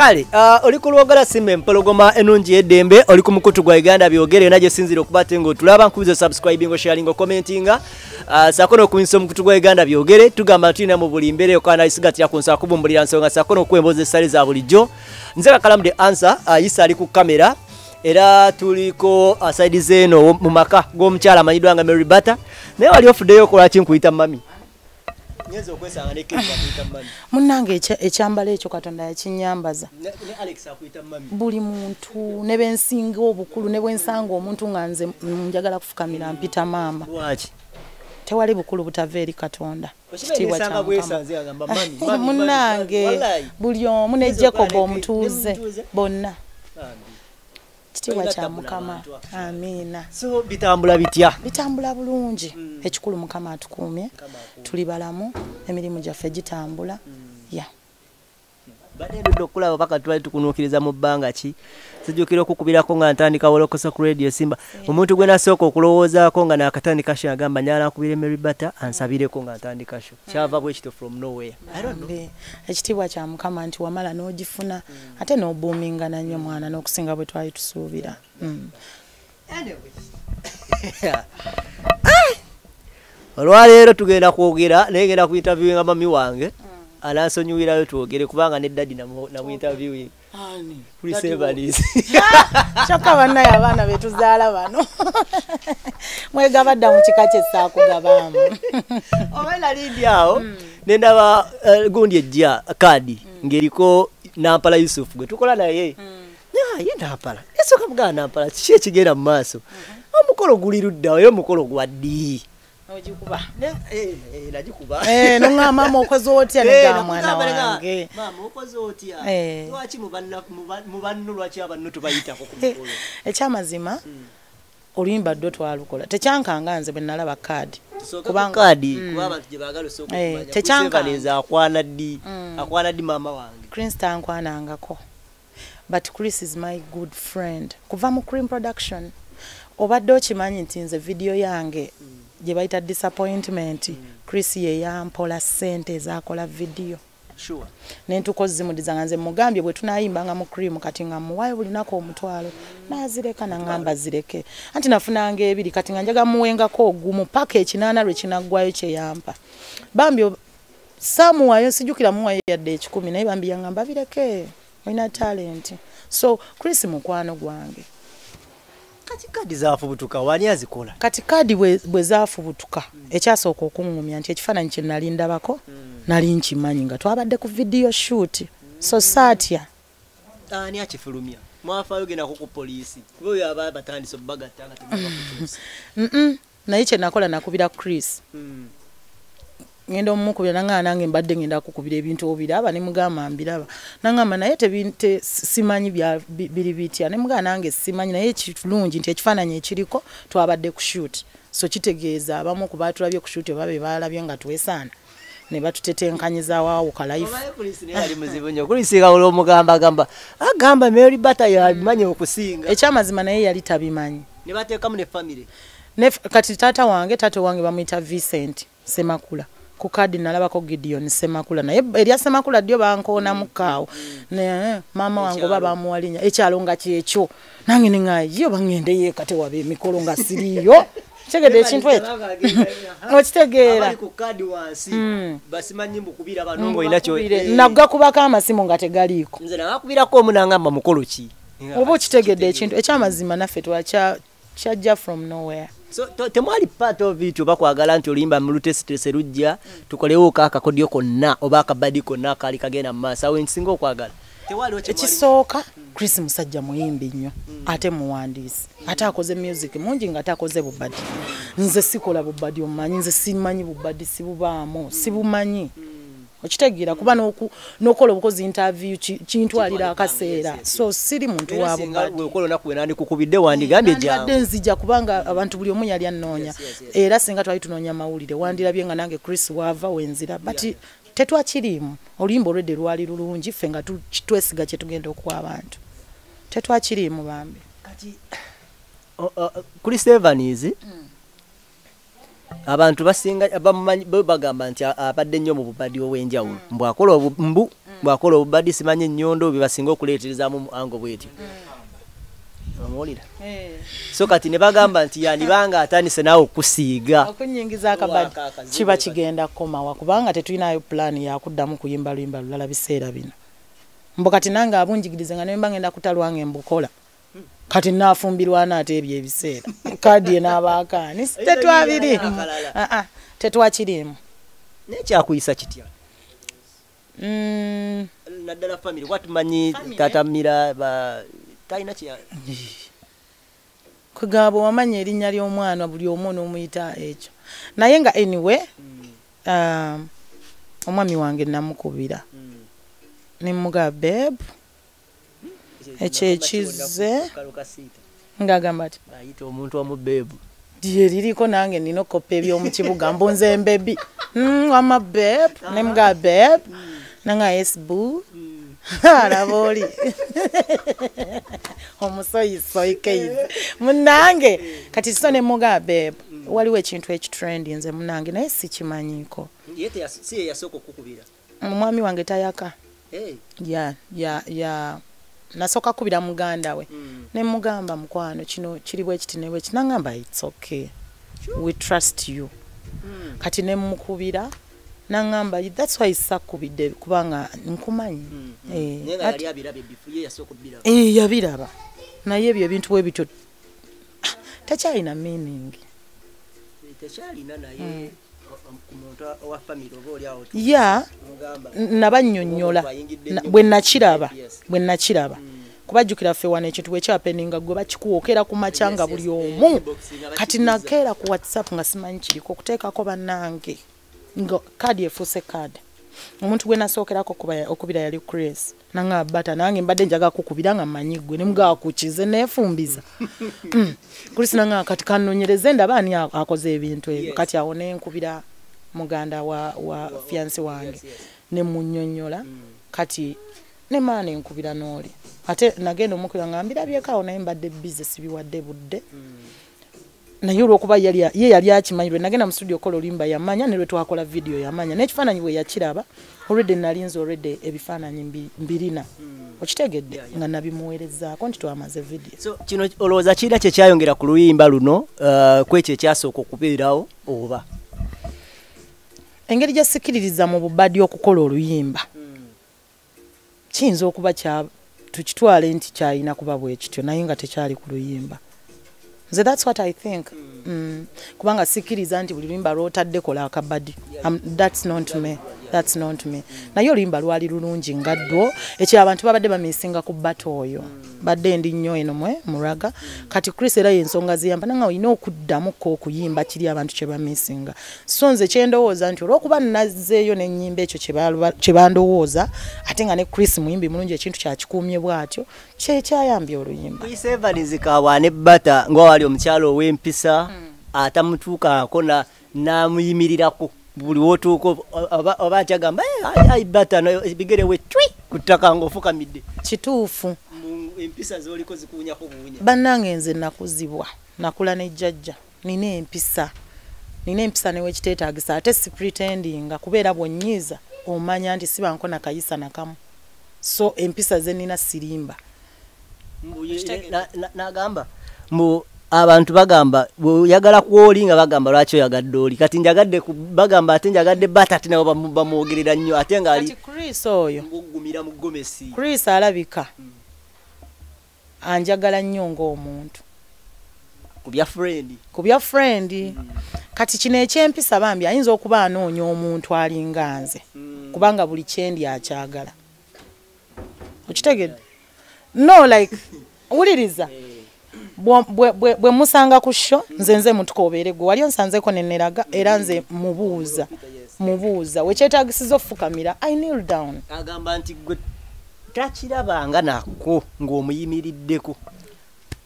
kale uh, oli ku lwogala simba empologoma enungi y'eddembe oli ku mukutu gwa uganda byogere era gyesinzire okuba te ngaotulaba nkubiza subscribinga sharinga commentinga. Uh, saako n'okunyisa omukutu gwa uganda byogere tugamba tulina mu buli mbeera yokanalisigatira ku nsa kubumbulira nsonga. Saako n'okwemboza essale za bulijjo. Nze kakalamu the answer uh, isa ali ku kamera. Era tuliko asaidi zeeno mu maka g'omukyala amanyiddwa nga mary bata. Naye wali ofuddeyo okolaki nkuyita mami nyinza okwesanga ne kate akuyita mami. Munnange ekya- ekyambalo ekyo katonda yakinyambaza. Ne alex akuyita mami. Buli muntu ne bensinga obukulu ne bwensanga omuntu nga nze njagala kufukamira mpita maama. Lwaki? Tewali bukulu butava eri katonda. Kitiibwa kya Ekitiibwa Mukama. bwesanze agamba mami, mami, mami, munnange wallahi. buli omu ne jacob omutuuze bonna Bambi. kitiibwa Tolina kya mukama. amiina. So bitambula bitya? Bitambula bulungi. Mm. ekikulu mukama atukuumye. Tuli balamu emirimu gyaffe gitambula. Ya. badde ndudde okulaba paka twali tukunuukiriza mu bbanga ki? Sijjukira okukubirako nga ntandika wolokosa ku radio simba. Omuntu gwe nasooka okulowoozaako nga naakatandika sho agamba nyala nkubire mary bata ansabireko nga ntandika sho. Kyava bwe kito from nowhere. Ekitiibwa kya mukama nti wamala n'ogifuna ate n'obuumingana nnyo mwana n'okusinga bwe twali tusuubira. Mm. olwaleero tugenda kwogera naye ngenda ku interview nga mami wange anansonyiwirayo twogere kubanga ne dadi namu interview kuli sebanisi kyokka bannaye abaana betuzaala bano. Mwegabadda mu kika kyessaakugabaamu oba nalindi awo nendaba eh, gundi ejja kaadi ng'eriko nampala yusufu gwe tukola naye. Ye nampala. Esooka mugana nampala kiki ekigenda mu maaso? Omukolo guli luddawo era omukolo gwa ddi ogikuba Ne- eh, eh, nagikuba. Noŋa maama okoze otya Eh, nega mwana wange? maama okoze otya? Eh. lwaki mu banno lwaki abanno tubayitako ku Eh, mukolo ekyamazima oluyimba ddwe twalukola. Tekyankanga nze bwe nalaba kaadi. Mm. Eh. Kusevaneza akwana ddi? Mm. akwana ddi maama wange? Chris tankwanangako but chris is my good friend. Kuva mu cream production obadde okimanyi nti nze vidiyo yange gye bayita disappointment. Chris ye yampola sente ezakola vidiyo sure. Nentukozimudiza nga nze mugambye bwe tunayimbanga mu cream kati nga muwayo bulinaku omutwalo nazireka naŋŋamba zireke. Anti nafunanga ebiri kati nga njaga muwengako ogumu paka ekinaana lwe kinaggwayo kyeyampa bambi saamuwayo sijjukira muwayo yadde ekikumi naye bambi yaŋŋamba bireke olina talenti so chris mukwano gwange kati kaadi zafubutuka wani azikola? Kati kaadi bwe zaafubutuka ekyasooka okuŋŋumya nti ekifaananyi kye nali ndabako nali nkimanyi nga twabadde ku vidiyo shoot. So saatya ani akifulumya? Mwafayo gendako ku poliisi. Kuba oyo aba batandise obubagatta nga temubakutuusa Mm-mm. naye kyenakola nakubira chris ngenda omumukubira naŋaa nange mbadde ngenda kukubira ebintu obiraba nemugamba mbiraba naŋamba naye simanyi biri bitya. Nemugaa nange simanyi naye kirungi nti ekifaananyi ekiriko twabadde ku shoot. So kitegeeza abamu ku batulabye ku shoot oba be balabye nga twesaana. Ne batutetenkanyizaawo awo kalife obaye poliisi naye ali muzibu nnyo. Kulisiika olwomugamba agamba agamba mary bata yabimanyi okusinga. Ekyamazima naye yali tabimanyi. Ne bateekamu ne famire Ne- kati taata wange taata wange bamuyita vincent semakula ku kadi nalabako gideon semakula naye erya semakula ddyo bankoonamukkaawo naye maama wange oba bamuwalinya ekyalo nga kyekyo. Nange neŋayo bangendeyo eka tewaba emikolo nga siriyo kitegedde ekintu ekyo. okitegeera. Abali ku kaadi wansi Mm. basimanyi mbukubira bano ngaolina kyo Bakubire. nagakubako amasimu nga tegaliiko. Oba okitegedde ekintu. Ekyamazima naffe twakya kyajja from nowhere so to- temwali part of it oba kwagala nti oluyimba mu lutesitese lujja tukolewo ka akakodyo konna oba akabadi konna akaali kagenda mu maaso. Awo nkisinga okwagala. Ekisooka chris musajja muyimbi nnyo ate muwandiisi ate akoze music mungi nga ate akoze bubadi nze sikola bubadi omumanyi nze simanyi bubadi sibubaamu sibumanyi okitegeera kuba n'okola obukozi interview ki- kintwalira akaseera. so siri muntu Era wa singa bubadi wekola olunaku we nandikukubidde wandigambye jangu nzija kubanga abantu buli omu yali annoonya era singa twali tunoonya mawulire wandirabye nga nange chris waava wenzira but tetwakiriimu. Oluyimba olwedde lwali lulungi ffe nga tu- twesiga kyetugenda okuwa abantu. Tetwakiriimu bambi. Kati o- o- kuli sevanis abantu basinga bagamba nti abadde nnyo mu bubadi obw'enjawulo. Mbwakola obu- mbu bwakola obubadi simanyi ennyondo bye basinga okuleeterezaamu mu ango bwetyo omuwulira. So kati ne bagamba nti yandibanga atandise naawe okusiiga. Okunyingiza akabadi kiba kigenda kukomawa kubanga tetulinayo pulaani yakuddamu kuyimba luyimba lulala biseera bino. Mbu kati nange abunjigirize nga nemba ngenda kutalwange mbukola kati nafumbirwa naate ebyo ebiseera. Kaadi enabaakaani tetwabirimu. Ah, ah, tetwakirimu nekyakuyisa kitya? Mm, naddala family watumanyi tatamira ba talina kya kwegamba wamanya erinnya ly'omwana buli omu n'omuyita ekyo. Naye nga anyway um, omwami wange namukubira. Nemuga beb Ekyo ekize. ng'agamba ati ayita omuntu omubeebu lye liriko nange nina okoppa ebyomukibuga mbunze embebi mm, wama beb nemuga beb nanga yes boo. Alaba oli. Omusoyisoikeize munange kati so nemuga beb waliwo ekintu ekitrendi nze munange naye sikimanyiiko omwami wange tayaka. Ya ya ya nasooka kubira muganda we. Mm. nemugamba mukwano kino kiri bwe kiti ne bwe kiti nagamba its okay. We trust you. Mm. kati nemukubira nagamba thats why sakubidde kubanga nkumanyi. Mm. Eh, naye nga ati- yali abirabye bifu ye yasooka okubiraba Eh, yabiraba. Naye ebyo ebintu bwe bityo ah, tekyalina meaning. Tekyalina naye ya mugamba. n- nabanyonnyola. Bayingidde na- nnyo bwe nakiraba bwe nakiraba. Kubajjukira ffe wano ekintu bwekyapeninga gwe bakikuwookera ku maca nga buli omu. eh, kati nakeera ku whatsapp nga simanyi kiriko okuteekako bannange. Nga kaadi efuuse kaadi omuntu gwe nasookerako okubira yali chris. Nanga bata nange mbadde njaga kukubira nga mmanyi gwe nemugaa kukize neefumbiza. Mm. chris nanga kati kanonyereze ndaba ani akoze ebintu ebyo? Kati awo nenkubira muganda wa, wa fiansi wange. Yes. nemunyonyola kati nemaa nenkubira n'oli. Ate nagenda omukubira nga mbirabyeko awo naye mbadde bize sibiwadde budde. Naye olwokuba ye yali akimanyi lwe nagenda mu studio kola olimba yamanya ne lwe twakola video yamanya. N'ekifaananyi bwe yakiraba olwedde nalinze olwedde ebifaananyi mbi- mbirina. Okitegedde nga nabimuweerezaako nti twamaze video. So kino olowooza kiina kyekyayongera ku luyimba luno uh, kwekyo ekyasooka okubeerawo oba engeri gye sikiririza mu bubadi okukola oluyimba. Kiyinza okuba kya tukitwale nti kyalina kuba bwe kityo naye nga tekyali ku luyimba. Nze thats what i think. Mm. kubanga sikiriza nti buli luyimba lwotadde kola akabadi um, thats not me thats not me. Naye oluyimba lwali lulungi nga ddwo ekyo abantu babadde bamisinga ku bato oyo. Badde ndi nnyo eno mwe muraga kati chris era yensonga ziyamba nanga olina okuddamuko okuyimba kiri abantu kye bamisinga. So nze kyendowooza nti olwokuba nazzeeyo nenyimba ekyo kye bandowooza ate nga ne chris muyimbi mulungi ekintu kyakikuumye bw'atyo kyekyayambye oluyimba. Evans kawaane bata ng'awali omukyalo ow'empisa atamutuukaako na- n'amuyimirirako buli wotuuka oba akyagamba "Eh, ayi bata no, ebigere we twi! Ku ttaka ng'ofukamidde kituufu. Empisa z'oliko zikuunyako buunya bannange nze nakuzibwa nakula ne jjajja. Nina empisa. Nina empisa newekiteetagisa ate si pretendinga kubeera bwonnyiiza omanya nti si banko nakayisa nakamu so empisa ze nina sirimba. N'agamba mbu abantu bagamba bweoyagala kwoli nga bagamba lwaki oyagadde oli? Kati njagadde bagamba ate njagadde bata ate nabo bamwogerera nnyo ate nga ali kati chris oyo ng'oggumira mu gomesi. Chris alabika anjagala nnyo ng'omuntu. Ku bya friend. Bya frendi kati kino ekyempisa bambi ayinza okuba anoonya omuntu alinga nze kubanga buli kyendi akyagala. Okitegedde? No like wuliriza. Bwo- bwe- musanga ku sho nze nze mutuka obeere gwe. Wali onsanzeko neneraga era nze mubuuza mubuuza. Wekyetagisiza ofukamira i kneel down. Agamba nti gwe takirabanga nako ng'omuyimiriddeko.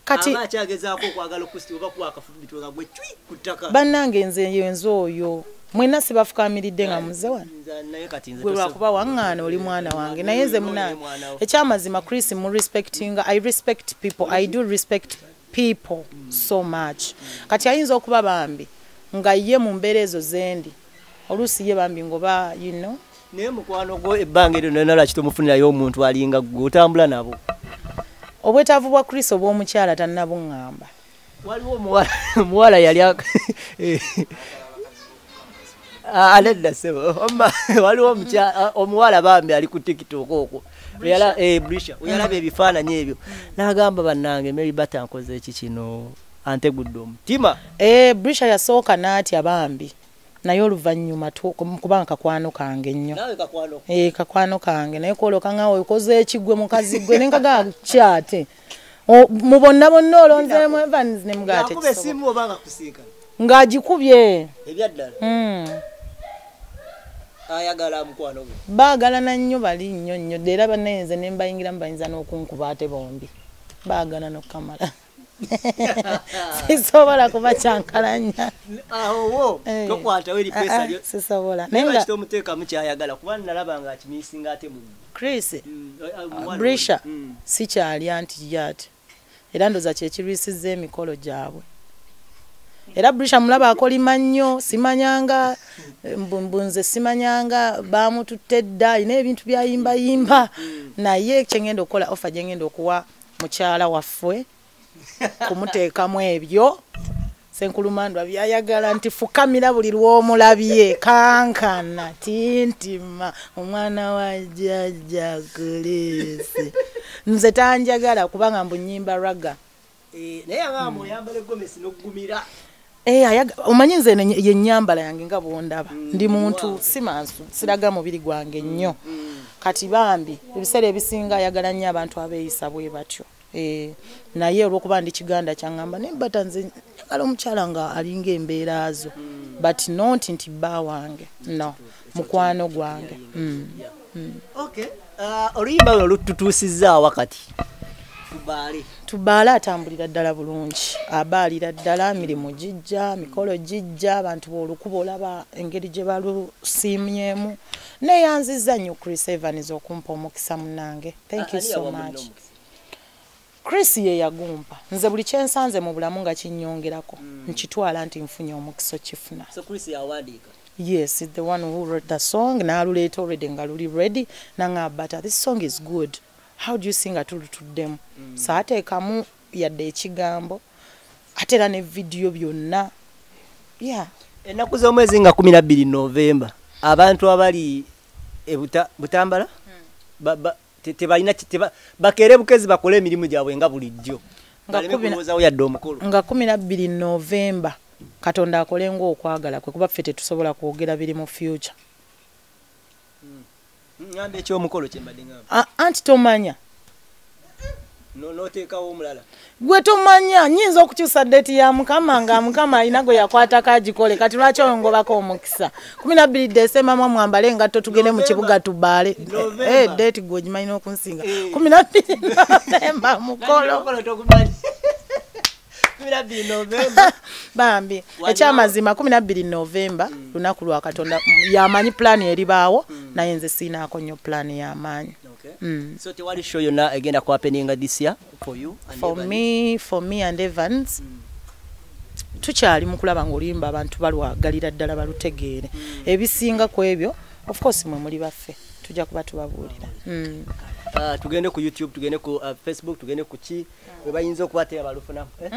Kati akyagezaako okwagala okusi oba kuwa akafubitwe nga gwe cwi ku ttaka. Bannange nze yenze oyo. Mwenna sibafukamiridde nga muze wano. Nze naye kati nze gwe tosobola- lwakuba waŋŋaana oli mwana wange. Naye nze munange ekyamazima chris mu respectinga i respect people. I do respect people so much. Kati ayinza okuba bambi nga ye mu mbeera ezo zendi. Oluusi ye bambi ngoba you know? Naye mukwano gwo ebbanga eryo nona lwaki tomufunirayo omuntu alinga gwe otambula nabo? Obwetaavu bwa kristo obw'omukyala tannabuŋŋamba. Waliwo omuwala yali Ah, nedda sebo waliwo omuwala bambi ali ku tiktok okwo oyalaba ebifaananyi ebyo. N'agamba bannange mary bata nkoze eki kino antegudde omutima. E, brisha yasooka n'atya bambi. Naye oluvannyuma tu- kubanga kakwano kange nnyo. Kakwano? E, kakwano kange. Naye kwoloka ngawe okoze ekigwe mukazi gwe nenkaga kyate mu bonna bonna olonzeemu evans ne mugaate akuba esimu oba nga kusinkana ng'agikubye. Ebyaddala? Mm. Ayagala mukwano gwe. Baagalana nnyo bali nnyo nnyo. Era banayinze ne mbayingira mubayinza n'okunkuba ate bombi. Baagala n'okukamala sisobola kuba kyankalanya. Awowo Eh. tokwatawo eri pesa Ah, ah, lyo sisobola. Naye nga tomuteekamu kyayagala kuba nalaba nga akimiisinga ate mu chris Mm, eh, eh, muwala brisha. Mm. sikyalya nti yate era ndoza kyekirwisizza emikolo gyabwe era brisha mulaba akolima nnyo simanyanga mbu- mbu nze simanyanga bamututte dda alina ebintu byayimbayimba. Naye kyengenda okukola ofa gyengenda okuwa mukyala waffe kumuteekamu ebyo. Senkulumandwa byayagala nti fukamira buli lw'omulabye kankana tintima omwana wa jjajja kulisi nze tanjagala kubanga mbu nyimba raga. Eh, naye agamba oyambala egomesi n'oggumira. Eh, omanyi nze ne- ye nyambala yange nga bwondaba. Ndi muntu simansu siraga mubiri gwange nnyo. Kati bambi ebiseera ebisinga ayagala nnyo abantu abeeyisa bwe batyo. Eh, naye olwokuba ndi kiganda kyaŋŋamba naye bata nze njagala omukyala nga alinga embeera zo. But not nti bba wange no mukwano gwange. Mm. okay Ah, oluyimba luno lututuusizza wakati tubaale. Tubaale atambulira ddala bulungi. Abaalira ddala mirimu gijja mikolo gijja abantu boolukuba olaba engeri gye balusiimyemu. Neyanziza nnyo chris evans okumpa omukisa munange thank you so much. chris ye yagumpa. Nze buli kyensanze mu bulamu nga kinyongerako nkitwala nti nfunye omukisa okifuna. So chris yawandiika? Yes the one who wrote the song. N'aluleeta already nga luli ready naŋa bata this song is good how do you sing atulutuddemu mm. saateekamu yadde ekigambo ate era ne vidiyo byonna. Yeah. Ennaku z'omwezi nga 12 novemba abantu abali e Buta- butambala ba- ba- te- tebalina teba- bakeere bukezi bakole emirimu gyabwe nga bulijjo. Kumi nga kumi nabbiri novemba katonda akole ngaokwagala kwe kuba ffe tetusobola kwogera biri mu future ŋŋamba ekyomukolo kyembadde ŋŋamba A- anti tomanya. No- n'oteekawo omulala. Gwe tomanya nyinza okukyusa deeti ya mukama nga mukama alina gwe yakwatako agikole. Kati lwaki oyongobako omukisa? Kumi nabbiri desemba mwa mwambale engatto tugende mu kibuga tubaale. Eh, deeti gwe ogimanyina okunsinga Eh. kumi nabbiri novemba mukolo Omukolo togumanyi. 12 novemba bambi ekyamazima kumi nabbiri novemba lunaku lwa katonda M- yamanyi pulaani eribaawo naye nze siinaako nnyo pulaani y'amaanyi. Mm. so tewali show yonna egenda ku happeninga this year for you for me for me and evans tukyali mu kulaba ngaoluyimba abantu balwagalira ddala balutegeere. Ebisinga ku ebyo of course mwe muli baffe tujja kuba tubabuulira. Mm. Ah, tugende ku youtube tugende ku uh, facebook tugende ku ki? We bayinza okuba te abalufunamu eh?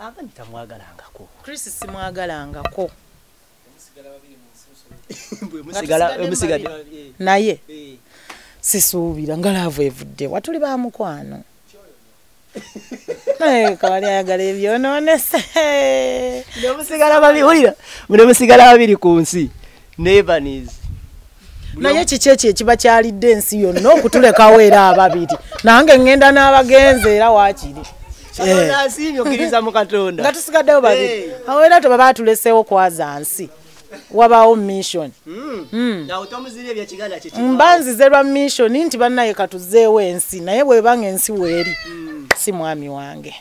Abani tamwagalangako. Chris simwagalangako. Bwe musigala- tusigadde musigadde- babiri. eh, naye. Sisuubira nga laavu evudde watuli ba mukwano? Naye kawali ayagala ebyonoonese. Mune musigala babiri wulira mune musigala babiri ku nsi. Nevanis naye kiki ekyo ekiba kyalidde ensi yonna okutulekawo era ababiri? Nange ŋŋenda n'abagenzi era waakiri. Asiimye okkiriza mu katonda. Nga tusigaddewo babiri Eh. awo era twe baba tuleseewo kwaza nsi wabaawo mission. Mba nzize lwa mission nti bannaye katuzeewo ensi naye bwebanga ensi weeri si mwami wange.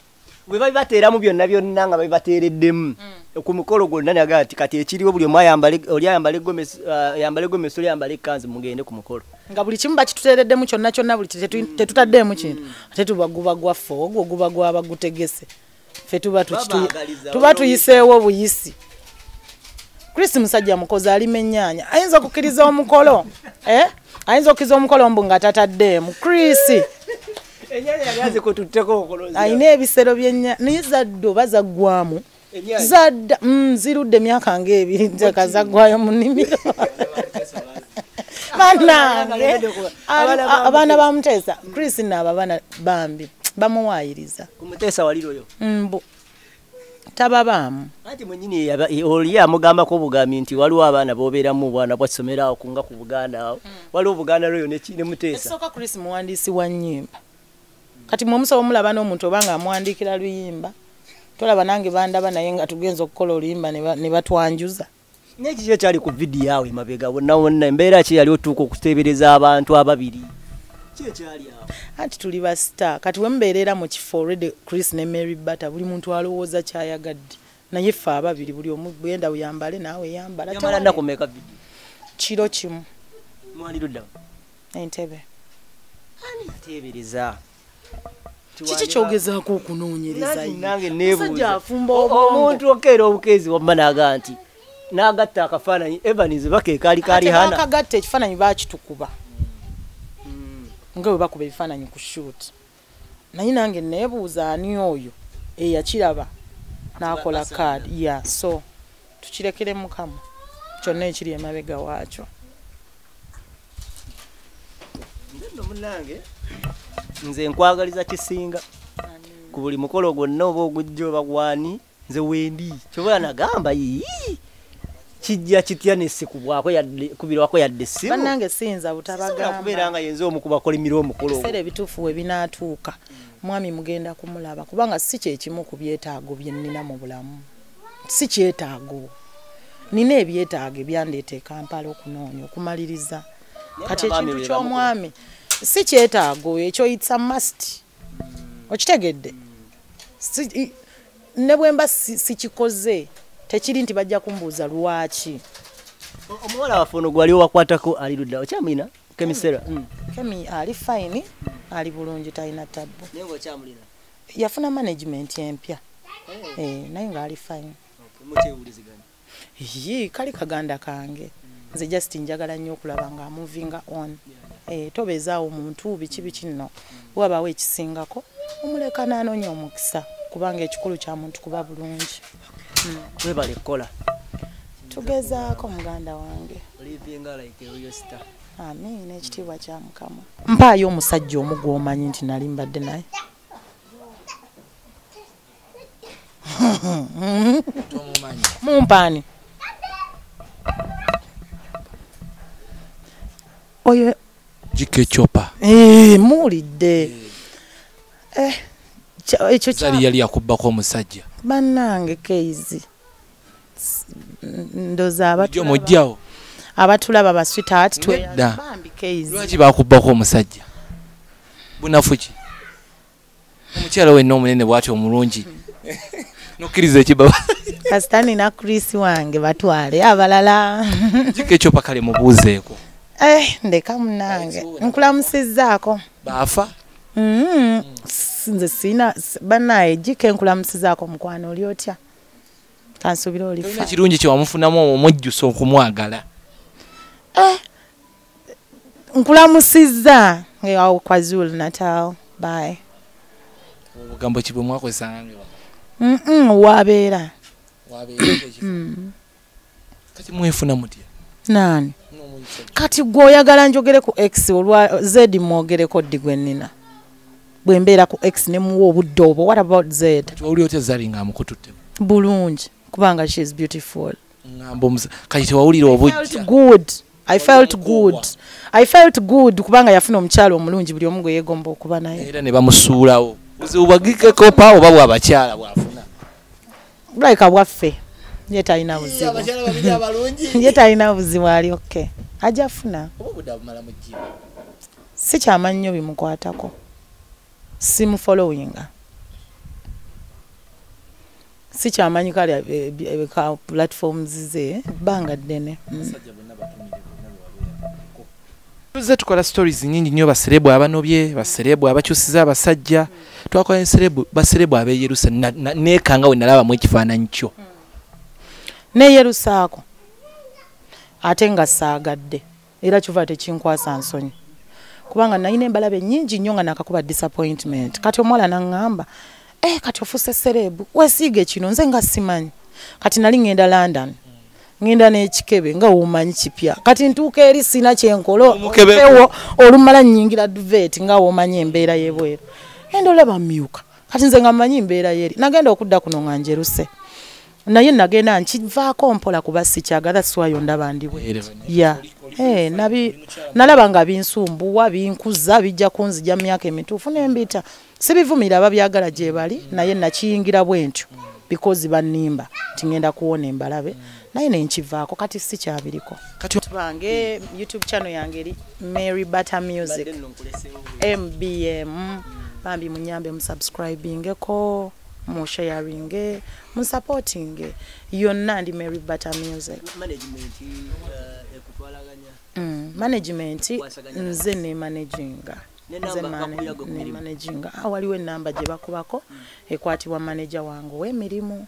Bwe babibateeramu byonna byonna nga babibateereddemu ku mukolo gwonna naga nti kati ekiriwo buli omu ayambale oli ah, ayambala egomesi oli ayambala ekkanzi mugende ku mukolo nga buli kimu bakituteereddemu kyonna kyonna buli tetu- tetutaddeemu kintu. Ate tuba guba gwaffe ogwo guba gwaba gutegese ffe tuba tuyiseewo buyisi. Chris musajja mukozi alima ennyaanya. Ayinza okukkiriza omukolo? Eh? ayinza okukkiriza omukolo mbu nga tataddeemu. Okolozi alina ebisero byenya naye zadde oba zaggwamu zadda mm, zirudde emyaka ngaebiri nteka zaggwayo mu nnimiro banange Abaana ba abaana ba muteesa chris naabo abaana bambi. Bamuwaayiriza. Kumuteesa waliroyo mbu. Tababaamu. Anti mwenyini yaba- oli amugambako obugambi nti waliwo abaana bobeeramu obwana bwasomero awo kunga ku buganda. Awo waliwo obuganda lwoyo ne ki- ne muteesa esooka chris muwandiisi wa nnyimba. Kati mwe musobola omulaba n'omuntu oba nga amuwandiikira luyimba tolaba nange bandaba naye nga tugenza okukola oluyimba ne ba- ne batwanjuza nekiki ekyali ku vidiyo awo emabega wonna wonna embeera ki yali otuuka okuteebereza abantu ababiri. Anti tuli ba star. Kati we mubeerera mu kifo already chris ne mary bata buli muntu alowooza kyayagadde. Naye ffe ababiri buli omu bwenda buyambale naawe yambala yamala nnaku meka vidiyo kiro kimu. Entebe. Ani yateebereza? Kiki kyogezaako okunoonyereza? Ye? Musajja afumba omuntu okeera obukeezi wamma naga nti n'agatta akafaananyi evans bakeekaali kaali hana. bakagatta ekifaananyi bakitukuba nga bwe bakuba ebifaananyi ku shoot. Naye nange neebuuza ani oyo eyakiraba n'akola kaadi ya so tukirekere mukama. Kyonna ekiri emabega waakyo. Nno munange nze nkwagaliza kisinga. Ku buli mukolo gwonna oba ogujja oba gwani nze wendi. Kyoba nagamba yii kijja kitya nesikubwako yadde kubirwako yadde simu bannange siyinza kubeera butabagamba nga yenza omu kubakolimira omukolo ogwo. ebiseera ebituufu we binaatuuka. Mwami mugenda kumulaba kubanga si kyekimu ku byetaago bye nnina mu bulamu. Si kyetaago. Nina ebyetaago ebyandeeta e kampala okunoonya okumaliriza. Kati ekintu ky'omwami si kyetaago ekyoyitsa mast okitegedde. Si- i- ne bwe mba si- sikikoze tekiri nti bajja kumbuuza lwaki? Omuwala waffe ono gwali owakwatako ali ludda okyamulina kemisera? Kemi ali fayini ali bulungi talina tabbu. Yafuna management empya. Eh, naye ngaali mukyewuliziganya yi kali kaganda kange. Nze just njagala nnyo okulaba nga amovinga on. Eh, tobeezaawo muntu biki biki nno. Wabaawo ekisingako omuleka n'anoonya omukisa kubanga ekikulu kya muntu kuba bulungi webale kukola tugezaako muganda wange. Olivinga like a real star amiina ekitiibwa kya mukama. Mpaayo omusajja omu gw'omanyi nti nali mbadde naye. Mumpaani. Oyo jike chopa Eh, muwulidde. Eh, ekyo yali yakubbako omusajja bannange keizi. Ndoza bulijjo abatulaba- baswitaati Nedda. bambi keizi. Lwaki bakubbako omusajja? Bunafu ki omukyala wenna omunene bwati omulungi. Nokkiriza ekibaba. Kasita nina chris wange batwale abalala. Jike chopa kale mubuuzeeko? Eh, ndeka munange nkulamusizzaako. Baafa nze siina s- bannaye jike nkulamusizaako mukwano oli otya? Kansuubira oli tolina fa. kirungi kyewamufunamu omujjusa okumwagala? Nkulamusizza ngawo kwazulu natal bayi obugambo ki bwe mwakozesanga nga Mm-mm, wabeera. Ekifo kati mwefuna mutya? Naani kati gwe oyagala njogere ku x olwa z mwogereko ddi gwe nnina bwe mbeera ku x ne muwa obudde obwo. What about z? Wawuli otya zali nga amukututte? Bulungi kubanga she is beautiful. Kati tewawulira felt obujja. good. I felt good. I felt good kubanga yafuna omukyalo omulungi buli omu gwe yeegomba okuba naye. Era ne bamusuulawo. Buzibu bwagikekopa oba bwabakyala bwafuna? Bulabika bwaffe ye talina buzibu. abakyala babiri abalungi. Ye talina buzibu ali oke ajja funa oba obudde abumala mu jjiba si kyamanyi nnyo bimukwatako simufollowinga. Si kyamanyi kale ka platforms ze bbanga ddene. Mm. tuzze tukola stories nyingi nnyo baserebu abanobye baserebu abakyusiza abasajja. Twakola baserebu abeyerusa neekanga we nalabamu ekifaananyi kyo. Neeyerusaako ate nga saagadde era kiva tekinkwasa nsonyi kubanga nalina embalabe nyingi nnyo nga nakakuba disappointment. Kati omuwala naŋŋamba eh, kati ofuuse serebu weesiige kino nze nga simanyi. Kati nali ŋŋenda london ŋŋenda n'ekikebe nga womanyi kipya. Kati ntuuka eri sina gwo. opewo olumala nnyingira duvet nga womanyi embeera y'ebweru. Enda olaba myuka kati nze nga mmanyi mbeera yeri. Nagenda okudda kuno nga njeruse. Naye nagenda nkivaako mpola kuba sikyagala siwayo ndaba ndiwe ya nalaba nga binsumbuwa binkuza bijja kunzija mu myaka emituufu nembita. Sibivumira ababyagala gye bali naye nakiyingira bwe ntyo because bannimba tingenda kuwona embalabe naye nenkivaako kati sikyabiriko kati bange youtube channel yange eri mary butter music. Mbm bambi munyambe musubscribingeko musharinge musupportinge yonna ndi mary butter music. Mm, management nze ne managinga. N'enamba Nze bakuyagwa ku ne mirimu. managinga. Ah, waliwo enamba gye bakubako ekwatibwa manager wange ow'emirimu.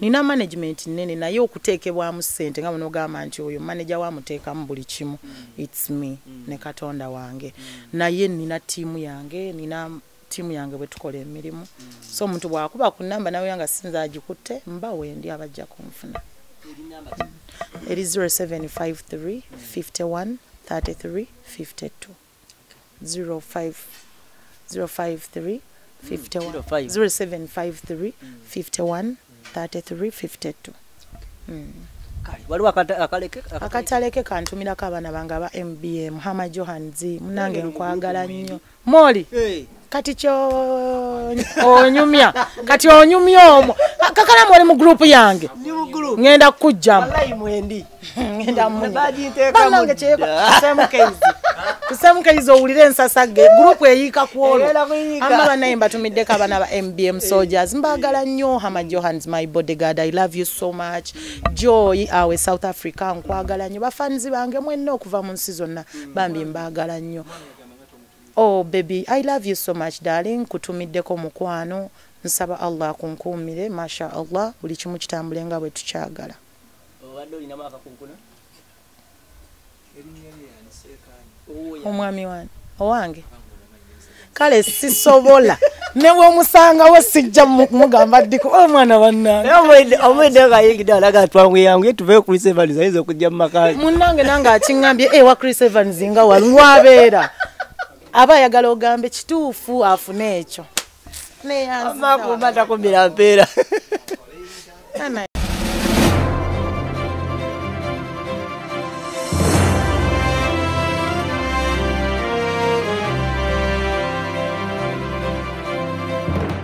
Nina management nene naye okuteekebwamu ssente nga bunogamba nti oyo manager wamuteekamu buli kimu. Its me ne katonda wange. Naye nina tiimu yange nina tiimu yange bwe tukola emirimu. So omuntu bw'akuba ku namba nawe nga sinza agikutte mba wendi abajja kunfuna eri 0753 51 33 52 05 053 51 05. 0753 51 33 52 waliwo akataleke kantumirako abaana bange aba mbm hama johanzi munange nkwagala nnyo. Moli kati kyo onyumya kati onyumya omwo. Kakala mwoli mu gurupu yange. Ŋŋenda kukujjamu wallahi mwendi. Ŋŋenda munya bagiteekamu bannange dda. kyesemukeizi kusemukeizi owulire ensasage gurupu eyiika ku olwo. Egenda kuyiika. ama banaye mbatumiddeko abaana ba mbm soldiers. Mbagala nnyo hama johans my bodyguard. I love you so much. Joy awe south africa nkwagala nnyo. Bafanizi bange mwenna okuva mu nsi zonna bambi mbagala nnyo oh baby i love you so much darling. Kutumiddeko mukwano. Nsaba allah kunkuumire. Masha allah buli kimu kitambule nga bwe tukyagala. Omwami wange owange? Kale sisobola. Newemusangawo sijja mu- mugamba ddiko omwana bannange omwedde ngayingidde alaga twanguyanguye tuve ku lisevani ayinza okujja mu maka munnange nange akiŋŋambye ewa chris evans nga walwabeera aba ayagala ogambe kituufu afune ekyo. Amakumba takumira mpeera